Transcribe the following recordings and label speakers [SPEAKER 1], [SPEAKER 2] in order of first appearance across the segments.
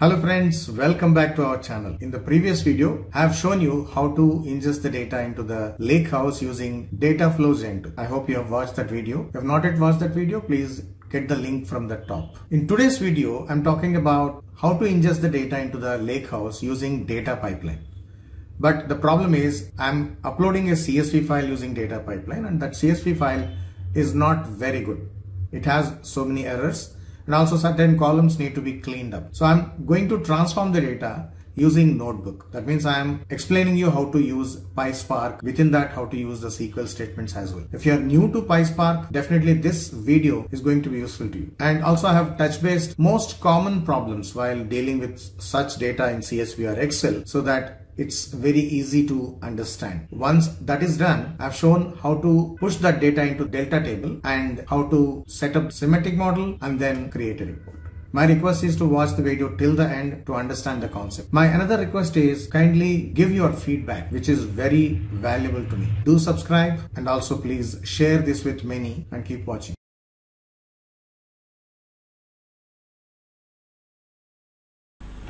[SPEAKER 1] Hello friends, welcome back to our channel. In the previous video, I have shown you how to ingest the data into the lakehouse using Dataflow Gen 2. I hope you have watched that video. If not yet watched that video, please get the link from the top. In today's video, I'm talking about how to ingest the data into the lakehouse using data pipeline. But the problem is I'm uploading a CSV file using data pipeline and that CSV file is not very good. It has so many errors and also certain columns need to be cleaned up. So I'm going to transform the data using notebook. That means I am explaining you how to use PySpark. Within that, how to use the SQL statements as well. If you are new to PySpark, definitely this video is going to be useful to you. And also I have touch based most common problems while dealing with such data in CSV or Excel so that it's very easy to understand. Once that is done, I've shown how to push that data into Delta table and how to set up semantic model and then create a report. My request is to watch the video till the end to understand the concept. My another request is kindly give your feedback which is very valuable to me. Do subscribe and also please share this with many and keep watching.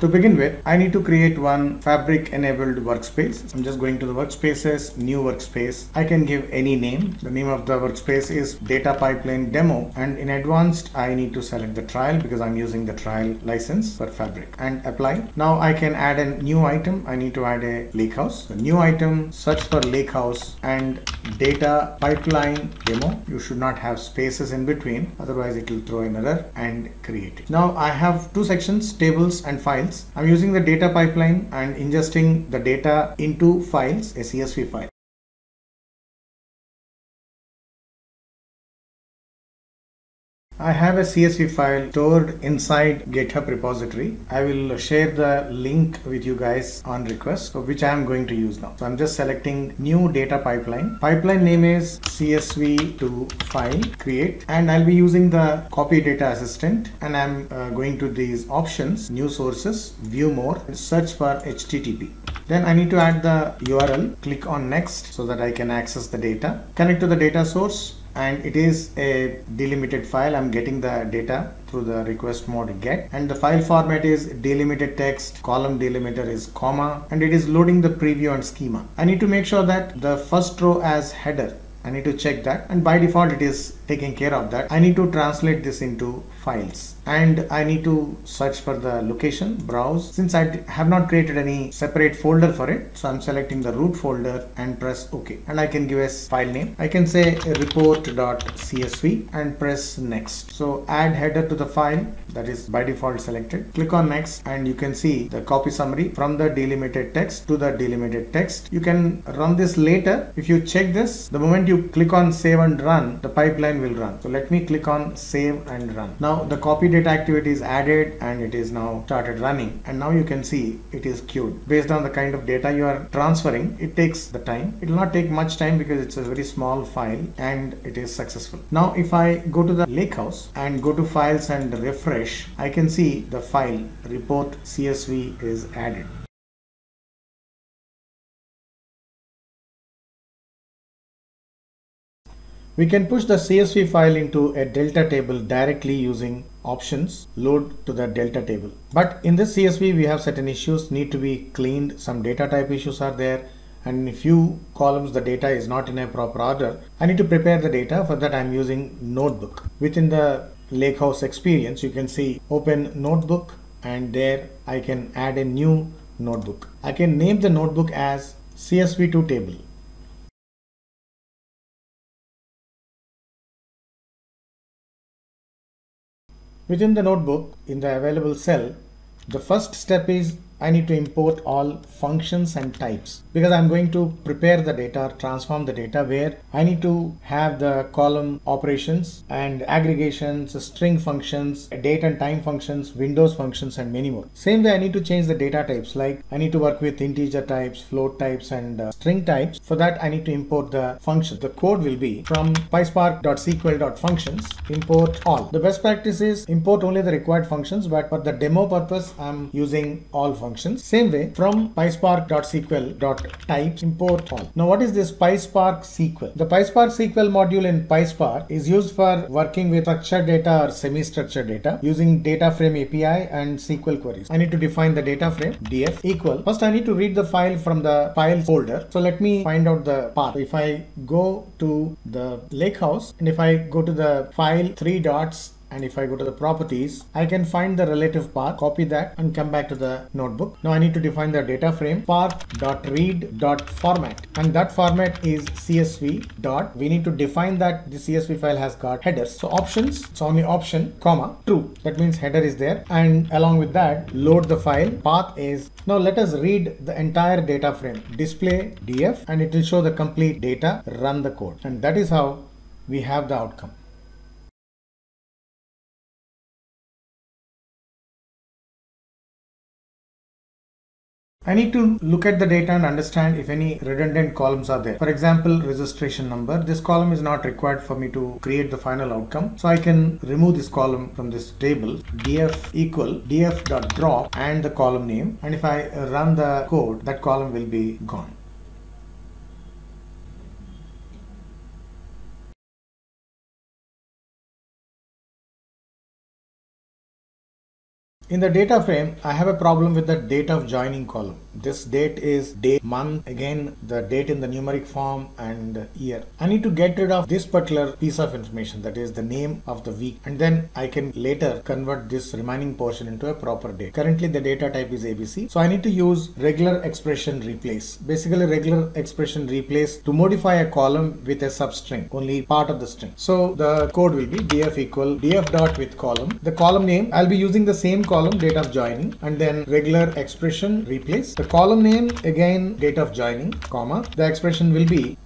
[SPEAKER 1] To begin with, I need to create one fabric enabled workspace. I'm just going to the workspaces, new workspace. I can give any name. The name of the workspace is data pipeline demo and in advanced I need to select the trial because I'm using the trial license for fabric and apply. Now I can add a new item. I need to add a lakehouse. The new item, search for lakehouse and data pipeline demo. You should not have spaces in between otherwise it will throw an error and create it. Now I have two sections, tables and files files. I'm using the data pipeline and ingesting the data into files, a CSV file. I have a CSV file stored inside GitHub repository. I will share the link with you guys on request, which I am going to use now. So I'm just selecting new data pipeline. Pipeline name is CSV to file create, and I'll be using the copy data assistant. And I'm uh, going to these options, new sources, view more, search for HTTP. Then I need to add the URL, click on next so that I can access the data. Connect to the data source and it is a delimited file. I'm getting the data through the request mode get. And the file format is delimited text column delimiter is comma and it is loading the preview and schema. I need to make sure that the first row as header. I need to check that. And by default it is taking care of that. I need to translate this into files. And I need to search for the location browse. Since I have not created any separate folder for it so I'm selecting the root folder and press OK. And I can give a file name. I can say report.csv and press next. So add header to the file that is by default selected. Click on next and you can see the copy summary from the delimited text to the delimited text. You can run this later. If you check this the moment you click on save and run the pipeline will run so let me click on save and run now the copy data activity is added and it is now started running and now you can see it is queued. Based on the kind of data you are transferring, it takes the time. It will not take much time because it's a very small file and it is successful. Now if I go to the lakehouse and go to files and refresh, I can see the file report CSV is added. We can push the CSV file into a delta table directly using options load to the delta table. But in this CSV we have certain issues need to be cleaned. Some data type issues are there and in few columns the data is not in a proper order. I need to prepare the data for that I'm using notebook. Within the lakehouse experience you can see open notebook and there I can add a new notebook. I can name the notebook as CSV2 table Within the notebook, in the available cell, the first step is I need to import all functions and types because I'm going to prepare the data, transform the data where I need to have the column operations and aggregations, string functions, date and time functions, windows functions and many more. Same way I need to change the data types like I need to work with integer types, float types and uh, string types. For that I need to import the functions. The code will be from pyspark.sql.functions import all. The best practice is import only the required functions but for the demo purpose I'm using all functions functions. Same way from PySpark.sql.types import all. Now what is this PySpark SQL? The PySpark SQL module in PySpark is used for working with structured data or semi-structured data using data frame API and SQL queries. I need to define the data frame df equal. First I need to read the file from the file folder. So let me find out the path. If I go to the lakehouse and if I go to the file three dots and if I go to the properties, I can find the relative path, copy that and come back to the notebook. Now I need to define the data frame path.read.format and that format is CSV dot. We need to define that the CSV file has got headers. So options, it's only option, comma, true. That means header is there and along with that, load the file. Path is, now let us read the entire data frame, display df and it will show the complete data, run the code. And that is how we have the outcome. I need to look at the data and understand if any redundant columns are there. For example, registration number. This column is not required for me to create the final outcome. So I can remove this column from this table. df equal df.drop and the column name. And if I run the code, that column will be gone. In the data frame, I have a problem with the date of joining column. This date is date, month, again the date in the numeric form and year. I need to get rid of this particular piece of information that is the name of the week and then I can later convert this remaining portion into a proper date. Currently the data type is ABC. So I need to use regular expression replace. Basically regular expression replace to modify a column with a substring, only part of the string. So the code will be df equal df dot with column. The column name, I'll be using the same column date of joining and then regular expression replace the column name again date of joining comma the expression will be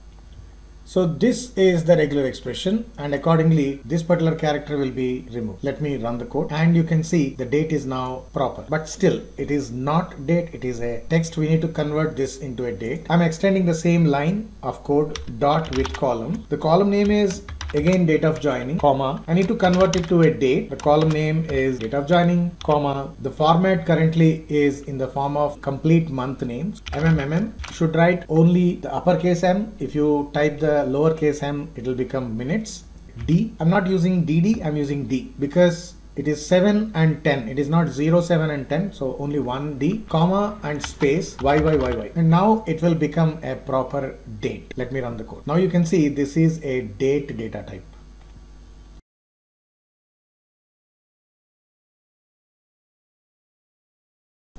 [SPEAKER 1] so this is the regular expression and accordingly this particular character will be removed. Let me run the code and you can see the date is now proper but still it is not date it is a text we need to convert this into a date. I'm extending the same line of code dot with column. The column name is again date of joining comma. I need to convert it to a date. The column name is date of joining comma. The format currently is in the form of complete month names mmm should write only the uppercase m. If you type the lowercase m it will become minutes. D. I'm not using dd i'm using d. Because it is 7 and 10 it is not 0 7 and 10 so only one d comma and space y y y y. And now it will become a proper date. Let me run the code. Now you can see this is a date data type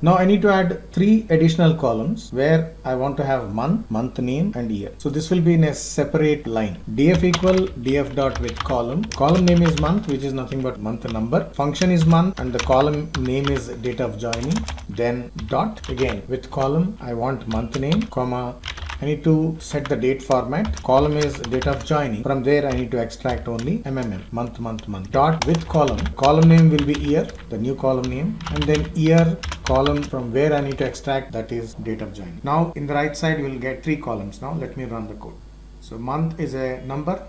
[SPEAKER 1] Now I need to add three additional columns where I want to have month, month name and year. So this will be in a separate line. df equal df dot with column. Column name is month which is nothing but month number. Function is month and the column name is date of joining. Then dot again with column I want month name comma I need to set the date format. Column is date of joining. From there, I need to extract only MMM, month, month, month. Dot with column. Column name will be year, the new column name. And then year column from where I need to extract that is date of joining. Now in the right side, we'll get three columns. Now let me run the code. So month is a number.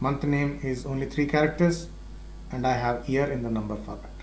[SPEAKER 1] Month name is only three characters. And I have year in the number format.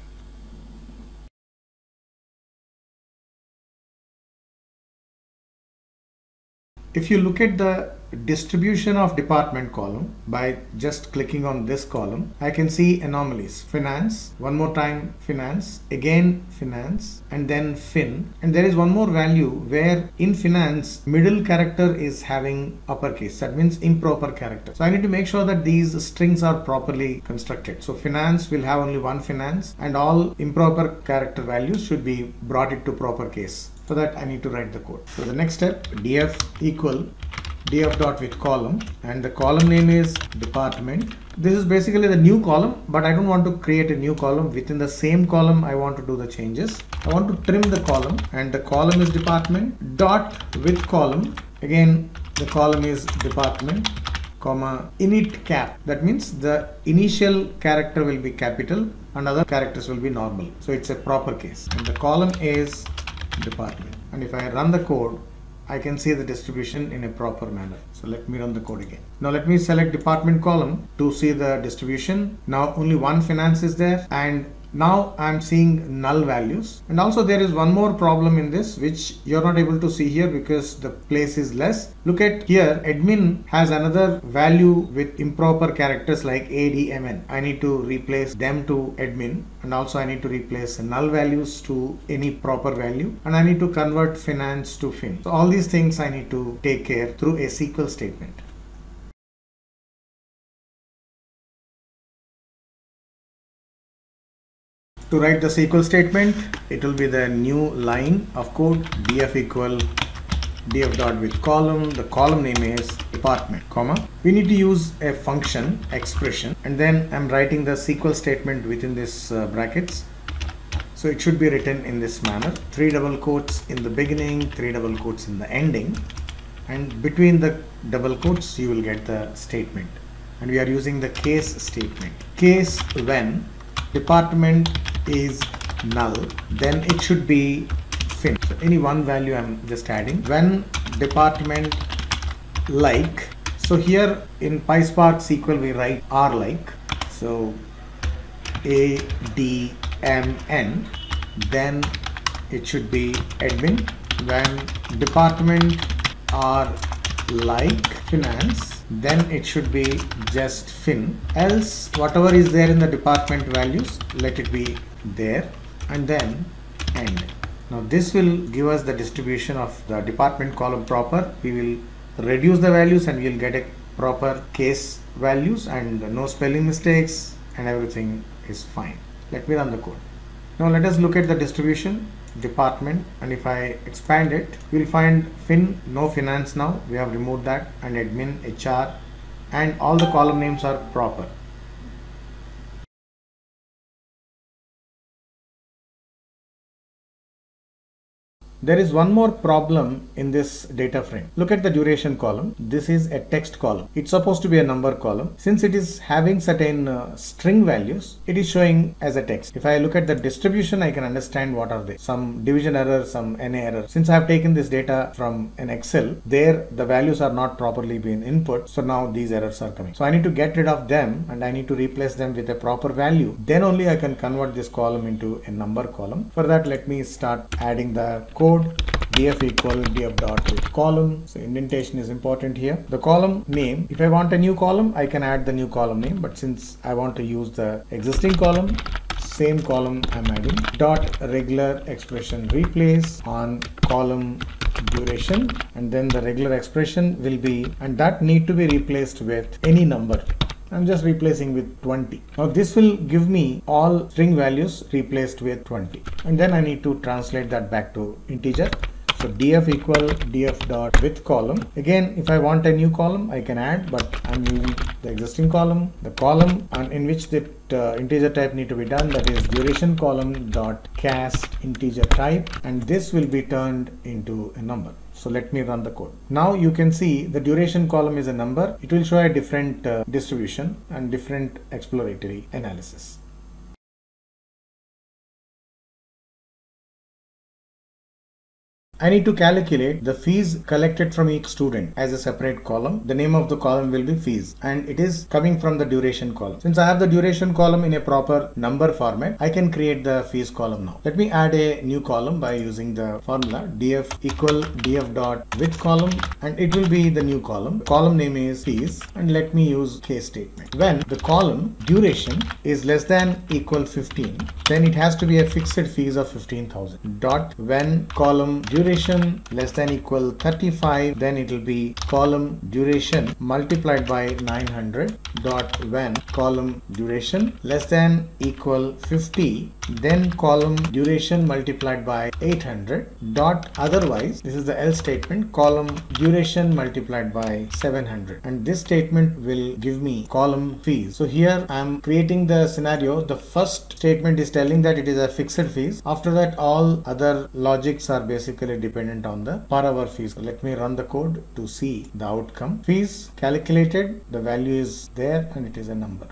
[SPEAKER 1] If you look at the distribution of department column by just clicking on this column, I can see anomalies. Finance, one more time finance, again finance, and then fin. And there is one more value where in finance, middle character is having uppercase. That means improper character. So I need to make sure that these strings are properly constructed. So finance will have only one finance and all improper character values should be brought it to proper case. For that I need to write the code. So the next step df equal df dot with column. And the column name is department. This is basically the new column but I don't want to create a new column. Within the same column I want to do the changes. I want to trim the column. And the column is department dot with column. Again the column is department comma initcap. That means the initial character will be capital. And other characters will be normal. So it's a proper case. And the column is department and if I run the code I can see the distribution in a proper manner. So let me run the code again. Now let me select department column to see the distribution. Now only one finance is there and now I'm seeing null values and also there is one more problem in this which you're not able to see here because the place is less. Look at here admin has another value with improper characters like ADMN. I need to replace them to admin and also I need to replace null values to any proper value and I need to convert finance to fin. So all these things I need to take care through a SQL statement. To write the SQL statement, it will be the new line of code df equal df dot with column. The column name is department, comma. We need to use a function expression and then I'm writing the SQL statement within this uh, brackets. So it should be written in this manner. Three double quotes in the beginning, three double quotes in the ending and between the double quotes you will get the statement and we are using the case statement. Case when department is null then it should be fin. So any one value i'm just adding. When department like so here in PySpark SQL we write rlike. So a d m n then it should be admin. When department are like finance then it should be just fin. Else whatever is there in the department values let it be there and then end. Now this will give us the distribution of the department column proper. We will reduce the values and we will get a proper case values and no spelling mistakes and everything is fine. Let me run the code. Now let us look at the distribution department and if I expand it we will find fin no finance now we have removed that and admin HR and all the column names are proper There is one more problem in this data frame. Look at the duration column. This is a text column. It's supposed to be a number column. Since it is having certain uh, string values, it is showing as a text. If I look at the distribution, I can understand what are they. Some division error, some NA error. Since I have taken this data from an Excel, there the values are not properly being input. So now these errors are coming. So I need to get rid of them and I need to replace them with a proper value. Then only I can convert this column into a number column. For that, let me start adding the code code df equal df dot with column. So indentation is important here. The column name if i want a new column i can add the new column name. But since i want to use the existing column same column i'm adding. Dot regular expression replace on column duration. And then the regular expression will be and that need to be replaced with any number I'm just replacing with 20. Now this will give me all string values replaced with 20 and then I need to translate that back to integer. So df equal df dot with column. Again, if I want a new column, I can add, but I'm using the existing column. The column and in which the uh, integer type need to be done, that is duration column dot cast integer type, and this will be turned into a number. So let me run the code. Now you can see the duration column is a number. It will show a different uh, distribution and different exploratory analysis. I need to calculate the fees collected from each student as a separate column. The name of the column will be fees and it is coming from the duration column. Since I have the duration column in a proper number format, I can create the fees column now. Let me add a new column by using the formula df equal df dot with column and it will be the new column. Column name is fees and let me use case statement. When the column duration is less than equal 15, then it has to be a fixed fees of 15,000 dot when column duration duration less than equal 35 then it will be column duration multiplied by 900 dot when column duration less than equal 50 then column duration multiplied by 800 dot otherwise. This is the else statement column duration multiplied by 700 and this statement will give me column fees. So here I am creating the scenario. The first statement is telling that it is a fixed fees. After that all other logics are basically dependent on the per hour fees. So let me run the code to see the outcome. Fees calculated the value is there and it is a number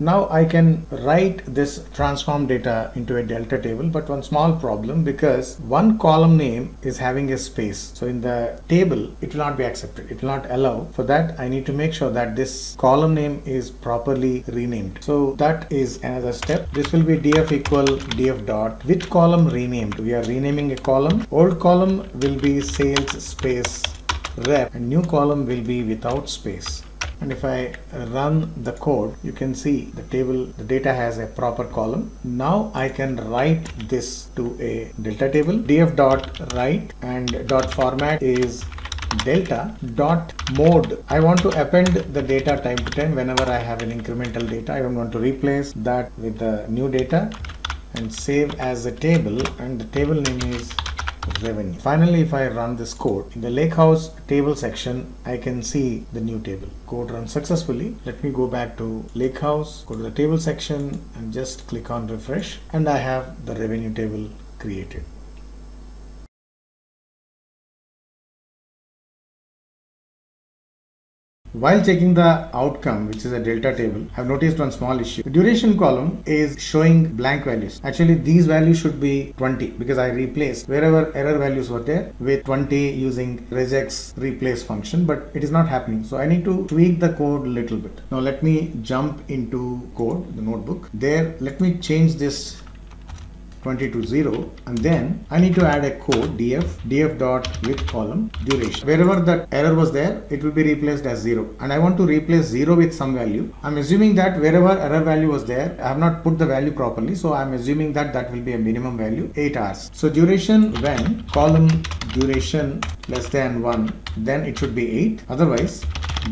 [SPEAKER 1] Now I can write this transform data into a delta table, but one small problem because one column name is having a space. So in the table, it will not be accepted. It will not allow. For that, I need to make sure that this column name is properly renamed. So that is another step. This will be df equal df dot with column renamed. We are renaming a column. Old column will be sales space rep and new column will be without space and if I run the code you can see the table the data has a proper column. Now I can write this to a delta table. df dot write and dot format is delta dot mode. I want to append the data time to time whenever I have an incremental data. I don't want to replace that with the new data and save as a table. And the table name is revenue. Finally, if I run this code in the Lakehouse table section, I can see the new table. Code runs successfully. Let me go back to Lakehouse, go to the table section and just click on refresh and I have the revenue table created. While checking the outcome, which is a delta table, I've noticed one small issue. The duration column is showing blank values. Actually, these values should be 20 because I replaced wherever error values were there with 20 using regex replace function, but it is not happening. So I need to tweak the code a little bit. Now let me jump into code, the notebook. There, let me change this 20 to 0 and then I need to add a code df df dot with column duration. Wherever that error was there it will be replaced as 0 and I want to replace 0 with some value. I'm assuming that wherever error value was there I have not put the value properly so I'm assuming that that will be a minimum value 8 hours. So duration when column duration less than 1 then it should be 8 otherwise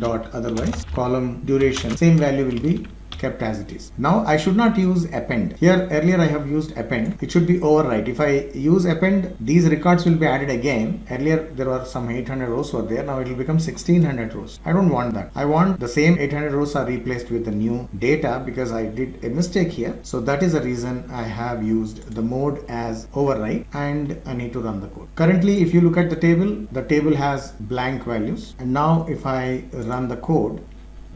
[SPEAKER 1] dot otherwise column duration same value will be kept as it is. Now I should not use append. Here earlier I have used append. It should be overwrite. If I use append, these records will be added again. Earlier there were some 800 rows were there. Now it will become 1600 rows. I don't want that. I want the same 800 rows are replaced with the new data because I did a mistake here. So that is the reason I have used the mode as overwrite and I need to run the code. Currently if you look at the table, the table has blank values and now if I run the code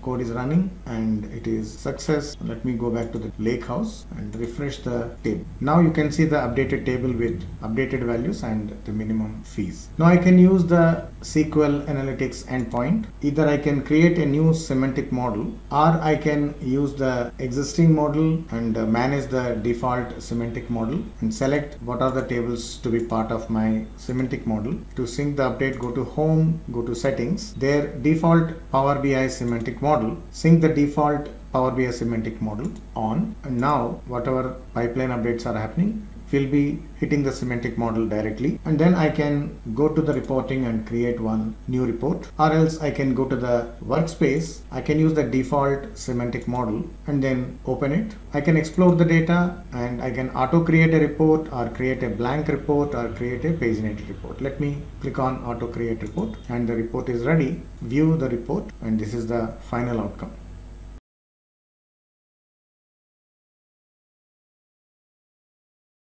[SPEAKER 1] code is running and it is success. Let me go back to the lake house and refresh the table. Now you can see the updated table with updated values and the minimum fees. Now i can use the sql analytics endpoint. Either i can create a new semantic model or i can use the existing model and uh, manage the default semantic model and select what are the tables to be part of my semantic model. To sync the update go to home go to settings. There default power bi semantic model model, sync the default Power BI semantic model on and now whatever pipeline updates are happening will be hitting the semantic model directly. And then I can go to the reporting and create one new report. Or else I can go to the workspace. I can use the default semantic model and then open it. I can explore the data and I can auto create a report or create a blank report or create a paginated report. Let me click on auto create report and the report is ready. View the report and this is the final outcome